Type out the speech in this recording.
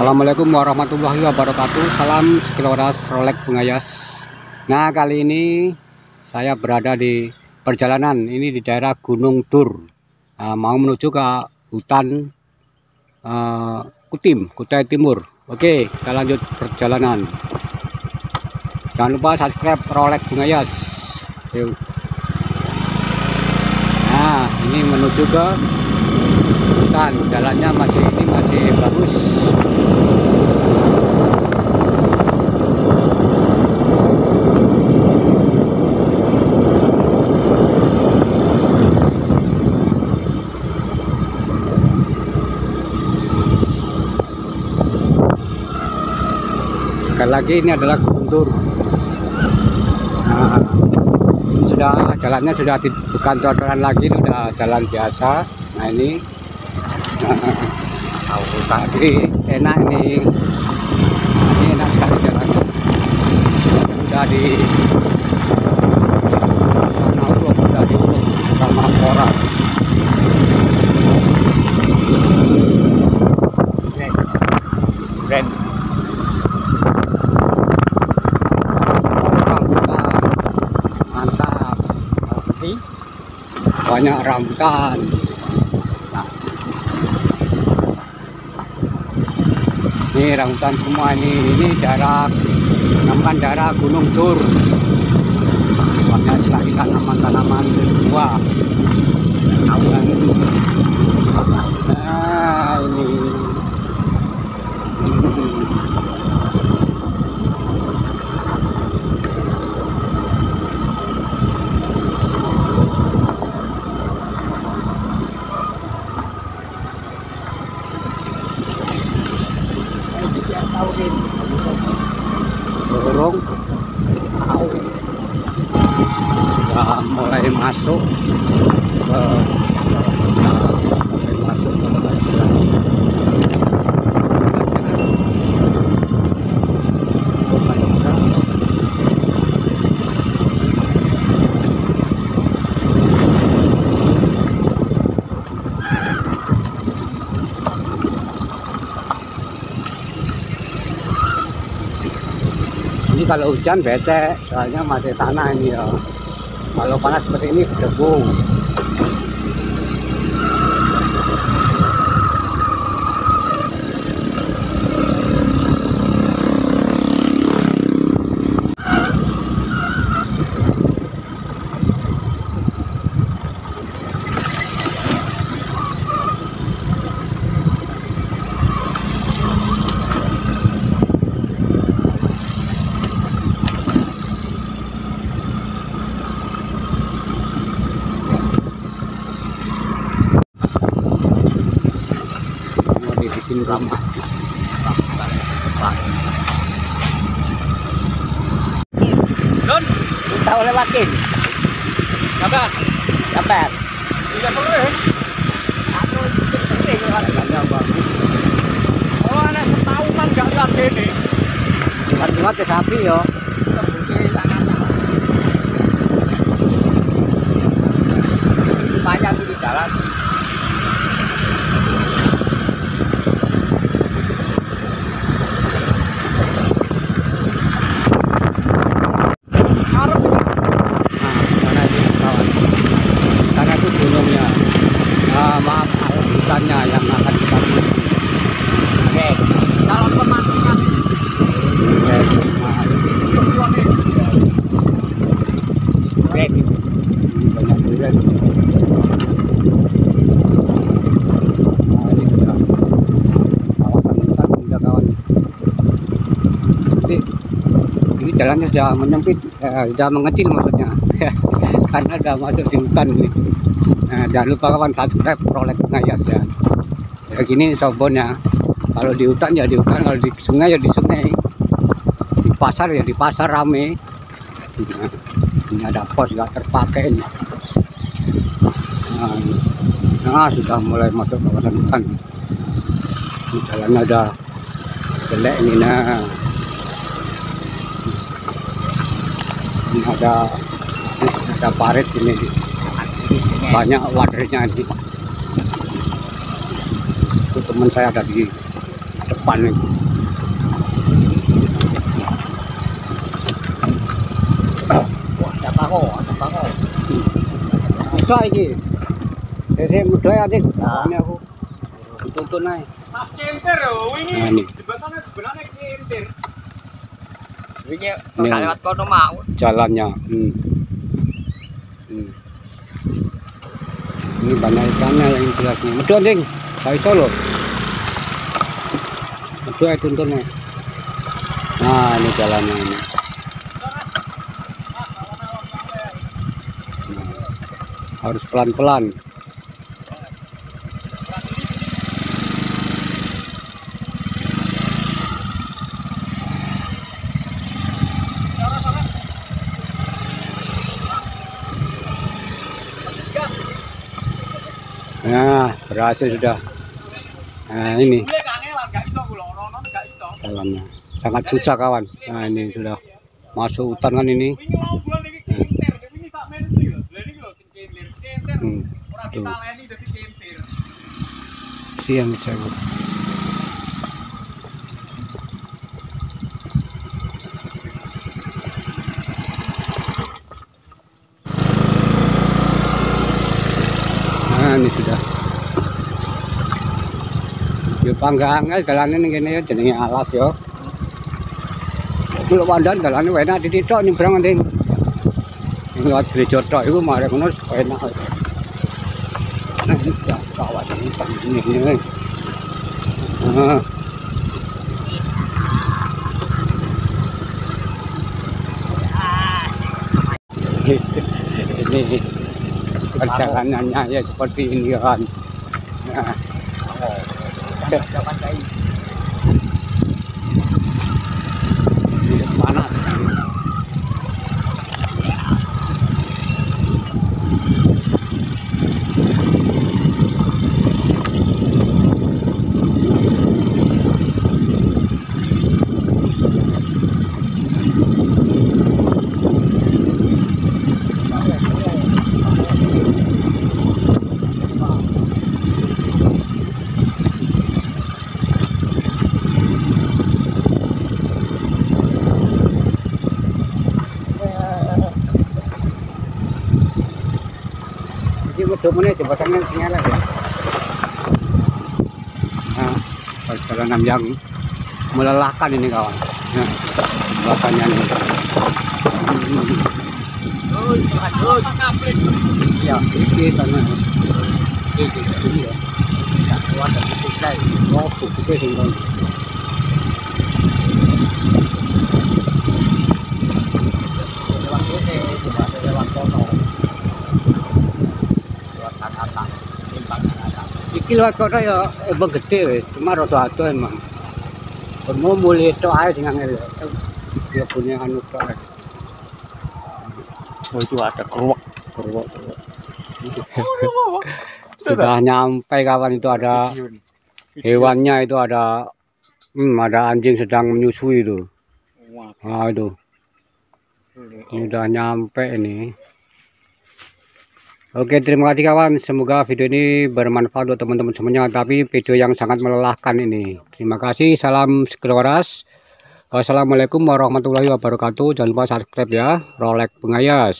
Assalamualaikum warahmatullahi wabarakatuh. Salam sekilas Rolek Bungayas Nah kali ini saya berada di perjalanan. Ini di daerah Gunung Tur nah, Mau menuju ke hutan uh, Kutim, Kutai Timur. Oke kita lanjut perjalanan. Jangan lupa subscribe Rolek Bungayas Yuk. Nah ini menuju ke hutan. Jalannya masih ini masih bagus lagi ini adalah guntur nah, ini sudah jalannya sudah di, bukan trotoaran lagi ini sudah jalan biasa. Nah ini. Tahu tadi enak ini. Ini enak sekali jalannya. Sudah di sana banyak rambutan ini rambutan semua ini. Ini daerah namanya daerah Gunung Tur banyak sekali tanaman-tanaman buah. Nah ini burung sudah mulai masuk. Ke kalau hujan becek soalnya masih tanah ini ya. Kalau panas seperti ini debu mau dibikin rumah Don, kita oleh wakin sabar. dapat Tidak perlu ya. harganya bagus Oh, anak setahunan gak lagi nih. harganya ke sapi yo Banyak di jalan. Arep Nah, sana itu kawan. Sana itu gunungnya. Ah, maaf, hutannya yang akan kita tuju. Oke. Dalam pemasukan Oke, nah, tujuan ini. Oke, ini banyak durian. Nah, ini sudah kawasan hutan sudah kawan. Jadi, ini jalannya sudah menyempit, eh, sudah mengecil maksudnya, karena sudah masuk di hutan ini. Nah, jangan lupa kawan subscribe Prolet Pengayas ya. Ya gini sobonnya. Kalau di hutan ya di hutan, kalau di sungai ya di sungai. Di pasar ya di pasar rame. Nah, ini ada pos nggak terpakai ini. Nah, nah, sudah mulai masuk kawasan hutan. Ini jalannya ada jelek ini nah. Ini ada ini ada parit ini banyak wadernya ini itu teman saya ada di depan tahu. Bisa iki. Jadi mudah ya. Nah. Ini aku dituntun ae. Mas kentir lho, Nah, ini ini. jembatannya sebenarnya kentir. Ini. lewat kono mau. jalannya. Hmm. Hmm. Ini banyak ikannya yang jelas nih. Medon, Ding. Saya solo. Medon ae tuntunnya. Nah, ini jalannya ini. Nah, harus pelan-pelan. Nah, berhasil sudah. Nah, ini. Dalamnya. Sangat susah kawan. Nah, ini sudah masuk hutan kan ini. Ah. Hmm. Tuh. Siang cabut. Panggang kan jalan ini kene yo jenenge alas yo. Kulo wandan jalan ini enak dititok nyebrang nanti. Ini lewat gereja tok iku mare ngono enak. Nah, sudah kawasan ini ini. Ini perjalanannya ya seperti ini kan nah, Jangan kayak ini panas Medok meneh jembatannya sinyal ya. Nah, perjalanan yang melelahkan ini kawan. Nah, jembatannya ini. Ya, karena ini ini ya. Ya, kuat susah. Oh, bukti singkong. Lewat sini, cuma lewat kono. Lewat atas. Timbang lewat kota ya emang gede wis, cuma rada ado emang. Mau mulai ae sing angel. Ya punya anu ae. Oh, itu ada keruak. Kerwok. Sudah nyampe kawan itu ada hewannya itu ada hmm, ada anjing sedang menyusui itu. Nah, itu. Ini udah nyampe ini. Oke, terima kasih kawan. Semoga video ini bermanfaat untuk teman-teman semuanya. Tapi video yang sangat melelahkan ini. Terima kasih. Salam sekeras. Wassalamualaikum warahmatullahi wabarakatuh. Jangan lupa subscribe ya. Rolek Pengayas.